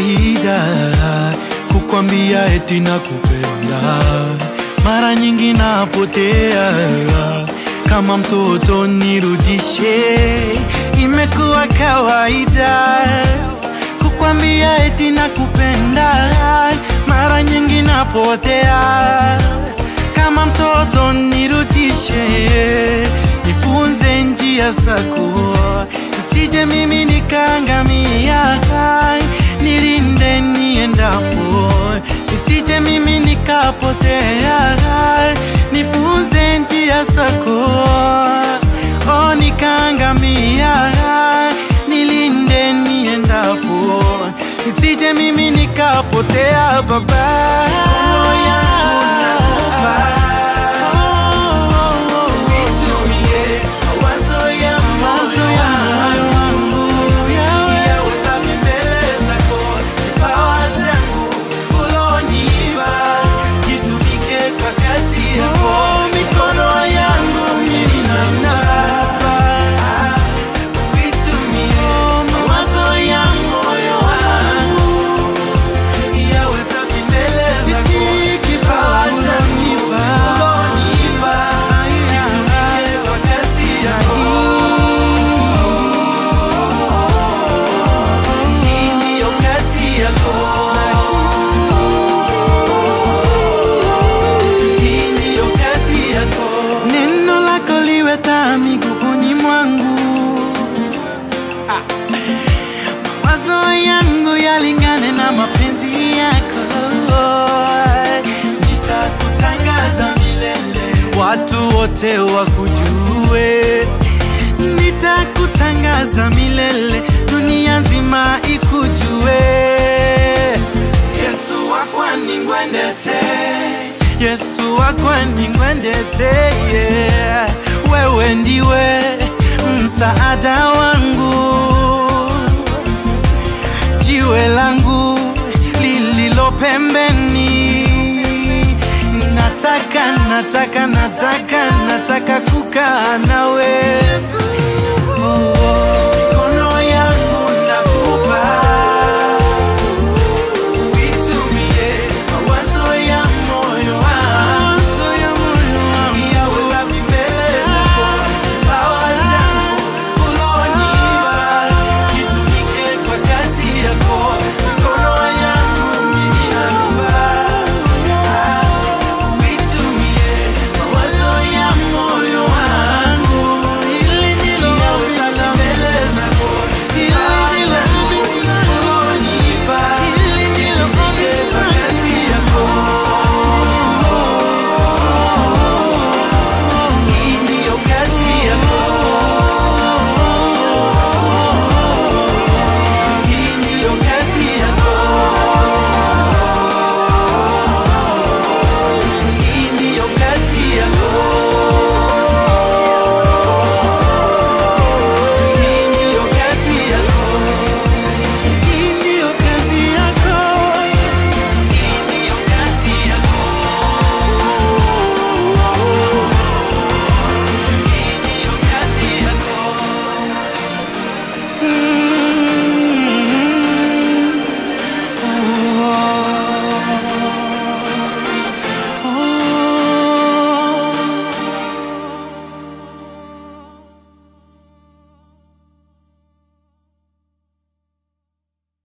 kawaida kukwambia eti nakupenda, mara nyingi napotea kama mtoto nirudishe. Imekuwa kawaida kukwambia eti nakupenda, mara nyingi napotea kama mtoto nirudishe, nifunze njia zako, sije mimi nikaangamia, nilinde niendapo, nisije mimi nikapotea, nifunze njia zako, oh nikaangamia, nilinde niendapo, nisije mimi nikapotea, baba. Oh, yangu wote wakujue. Nitakutangaza milele, dunia nzima ikujue. Yesu wakwani ngwendete, Yesu wakwa ngwendete, yeah. Wewe ndiwe msaada wangu Nataka, nataka, nataka, nataka kukaa nawe.